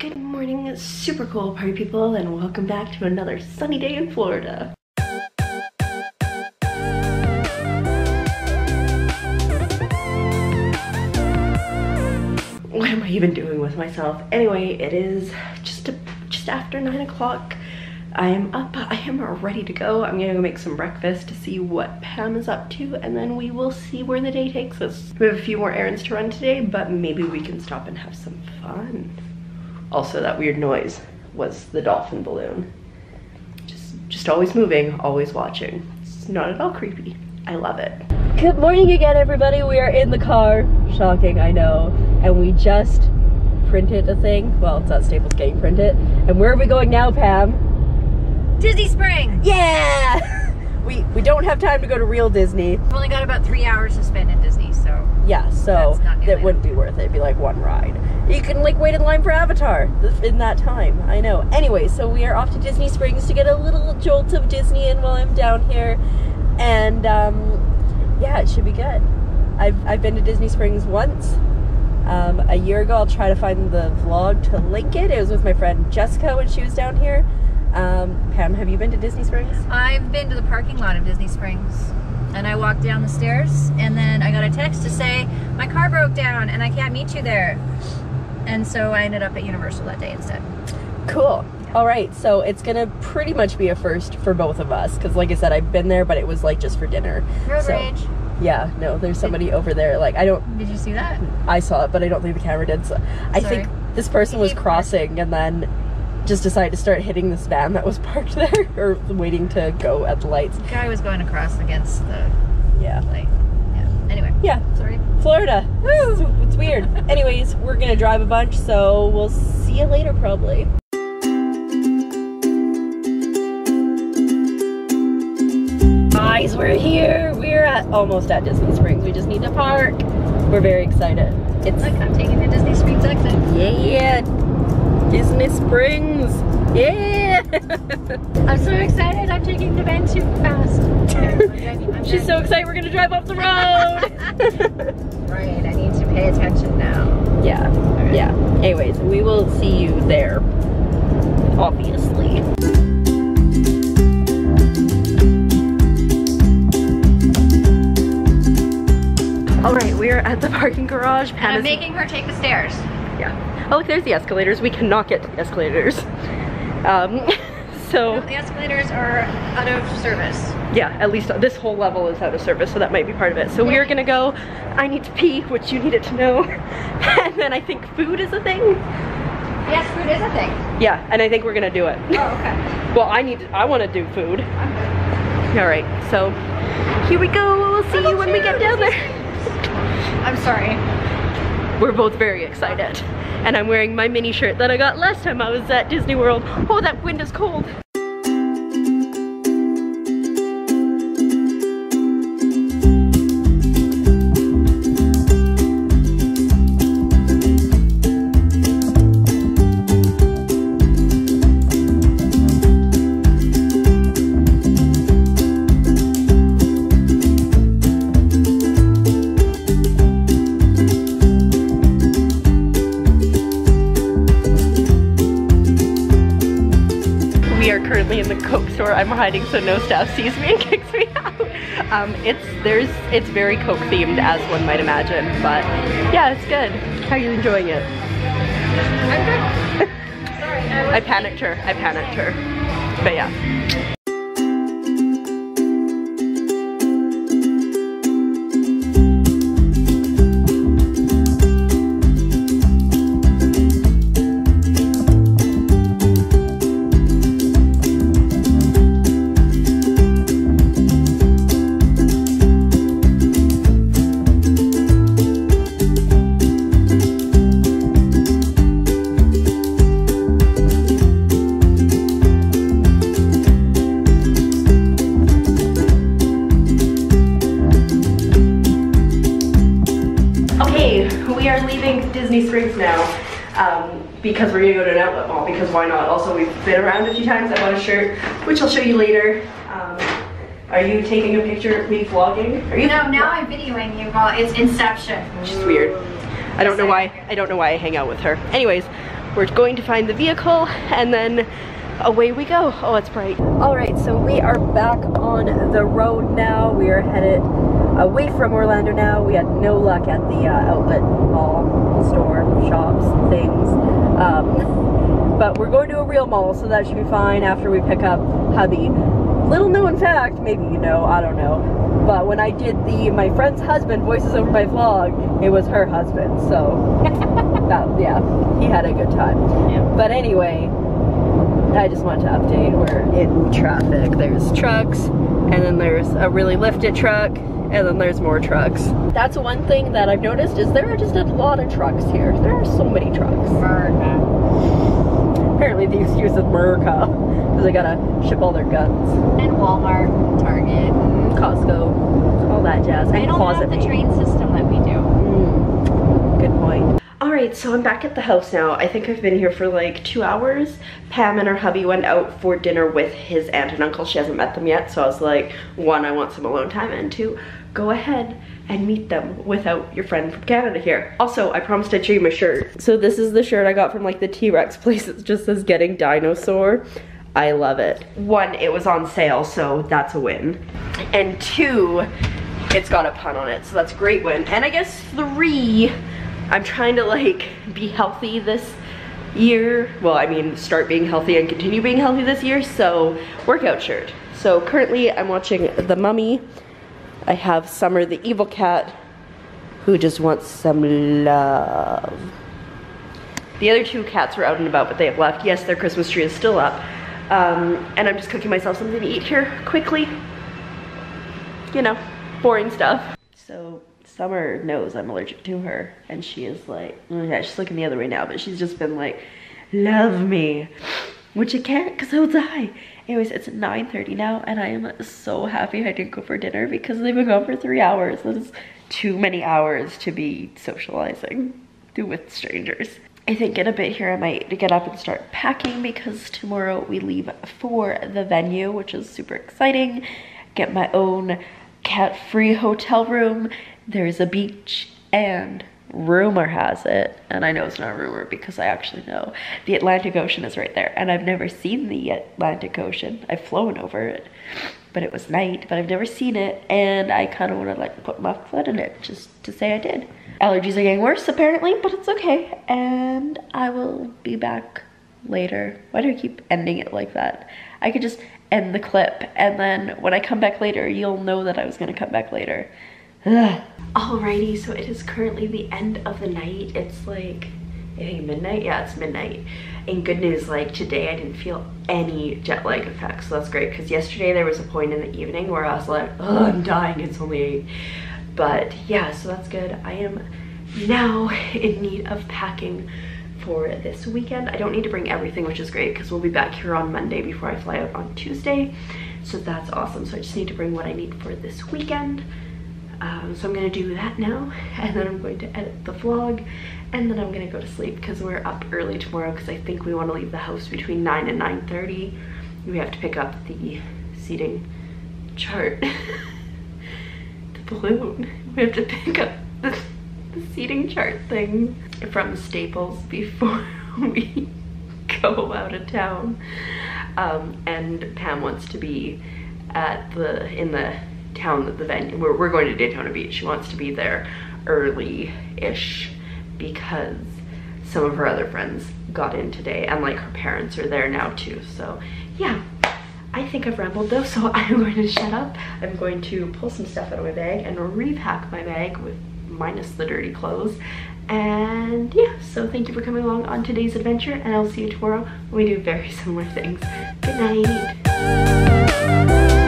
Good morning, super cool party people, and welcome back to another sunny day in Florida. What am I even doing with myself? Anyway, it is just a, just after nine o'clock. I am up, I am ready to go. I'm gonna go make some breakfast to see what Pam is up to and then we will see where the day takes us. We have a few more errands to run today, but maybe we can stop and have some fun. Also, that weird noise was the dolphin balloon. Just, just always moving, always watching. It's not at all creepy. I love it. Good morning again, everybody. We are in the car. Shocking, I know. And we just printed a thing. Well, it's at Staples getting printed. And where are we going now, Pam? Disney Springs. Yeah! we we don't have time to go to real Disney. We've only got about three hours to spend in Disney, so. Yeah, so that wouldn't be worth it. It'd be like one ride. You can like wait in line for Avatar in that time. I know. Anyway, so we are off to Disney Springs to get a little jolt of Disney in while I'm down here. And um, yeah, it should be good. I've, I've been to Disney Springs once. Um, a year ago, I'll try to find the vlog to link it. It was with my friend Jessica when she was down here. Um, Pam, have you been to Disney Springs? I've been to the parking lot of Disney Springs. And I walked down the stairs and then I got a text to say, my car broke down and I can't meet you there. And so I ended up at Universal that day instead. Cool. Yeah. All right, so it's gonna pretty much be a first for both of us because, like I said, I've been there, but it was like just for dinner. Road so, rage. Yeah, no, there's somebody did, over there. Like I don't. Did you see that? I saw it, but I don't think the camera did. So I think this person was crossing, and then just decided to start hitting this van that was parked there or waiting to go at the lights. The guy was going across against the yeah light. Yeah. Anyway. Yeah. Sorry. Florida. Woo! It's, it's weird. Anyways, we're gonna drive a bunch, so we'll see you later probably. Guys, we're here. We're at almost at Disney Springs. We just need to park. We're very excited. It's like I'm taking the Disney Springs exit. Yeah. Disney Springs. Yeah! I'm so excited. I'm taking the van too fast. Oh She's so excited we're gonna drive off the road. right, I need to pay attention now. Yeah, right. yeah. Anyways, we will see you there, obviously. All right, we are at the parking garage. And I'm making her take the stairs. Yeah. Oh, look, there's the escalators. We cannot get to the escalators. Um, so. No, the escalators are out of service. Yeah, at least this whole level is out of service, so that might be part of it. So we are gonna go, I need to pee, which you needed to know. and then I think food is a thing. Yes, food is a thing. Yeah, and I think we're gonna do it. Oh, okay. well, I need, to, I wanna do food. All right, so here we go. We'll see you when we get down there. I'm sorry. We're both very excited and I'm wearing my mini shirt that I got last time I was at Disney World. Oh, that wind is cold. Store. I'm hiding so no staff sees me and kicks me out. Um, it's there's it's very Coke themed as one might imagine, but yeah, it's good. How are you enjoying it? I'm good. Sorry, I, I panicked her. I panicked her. But yeah. Disney Springs now um, because we're gonna go to an outlet mall because why not? Also, we've been around a few times. I bought a shirt, which I'll show you later. Um, are you taking a picture of me vlogging? Are you? No, now I'm videoing you while it's Inception. Which is weird. I don't know why. I don't know why I hang out with her. Anyways, we're going to find the vehicle and then away we go. Oh, it's bright. All right, so we are back on the road now. We are headed away from Orlando now. We had no luck at the uh, outlet mall, store, shops, things. Um, but we're going to a real mall, so that should be fine after we pick up hubby. Little known fact, maybe you know, I don't know. But when I did the my friend's husband voices over my vlog, it was her husband. So that yeah, he had a good time. Yeah. But anyway, I just want to update. We're in traffic. There's trucks, and then there's a really lifted truck, and then there's more trucks. That's one thing that I've noticed is there are just a lot of trucks here. There are so many trucks. Apparently the excuse is America, because they gotta ship all their guns. And Walmart, Target. Costco, all that jazz. They and don't have the train system that we do. Mm, good point. All right, so I'm back at the house now. I think I've been here for like two hours. Pam and her hubby went out for dinner with his aunt and uncle. She hasn't met them yet, so I was like, one, I want some alone time, and two, go ahead and meet them without your friend from Canada here. Also, I promised I'd show you my shirt. So this is the shirt I got from like the T-Rex place. It just says getting dinosaur. I love it. One, it was on sale, so that's a win. And two, it's got a pun on it, so that's a great win. And I guess three, I'm trying to like be healthy this year. Well, I mean, start being healthy and continue being healthy this year, so workout shirt. So currently I'm watching The Mummy. I have Summer the evil cat who just wants some love. The other two cats were out and about, but they have left. Yes, their Christmas tree is still up. Um, and I'm just cooking myself something to eat here quickly. You know, boring stuff. So Summer knows I'm allergic to her, and she is like, oh yeah, she's looking the other way now, but she's just been like, love me, which I can't because I'll die. Anyways, it's 9.30 now, and I am so happy I didn't go for dinner because they've been gone for three hours. That is too many hours to be socializing with strangers. I think in a bit here I might get up and start packing because tomorrow we leave for the venue, which is super exciting. Get my own cat-free hotel room. There's a beach and rumor has it, and I know it's not rumor because I actually know, the Atlantic Ocean is right there. And I've never seen the Atlantic Ocean. I've flown over it, but it was night, but I've never seen it. And I kind of want to like put my foot in it just to say I did. Allergies are getting worse apparently, but it's okay. And I will be back later. Why do I keep ending it like that? I could just end the clip and then when I come back later, you'll know that I was gonna come back later. Ugh. Alrighty, so it is currently the end of the night. It's like, I think midnight? Yeah, it's midnight. And good news, like today I didn't feel any jet lag effects, so that's great. Because yesterday there was a point in the evening where I was like, oh, I'm dying, it's only eight. But yeah, so that's good. I am now in need of packing for this weekend. I don't need to bring everything, which is great because we'll be back here on Monday before I fly out on Tuesday. So that's awesome. So I just need to bring what I need for this weekend. Um, so I'm gonna do that now and then I'm going to edit the vlog and then I'm gonna go to sleep because we're up early tomorrow because I think we want to leave the house between 9 and 9.30. We have to pick up the seating chart. the balloon. We have to pick up the, the seating chart thing from Staples before we go out of town. Um, and Pam wants to be at the in the town the venue we're, we're going to Daytona Beach. She wants to be there early-ish because some of her other friends got in today and like her parents are there now too. So yeah, I think I've rambled though, so I'm going to shut up. I'm going to pull some stuff out of my bag and repack my bag with minus the dirty clothes. And yeah, so thank you for coming along on today's adventure and I'll see you tomorrow when we do very similar things. Good night.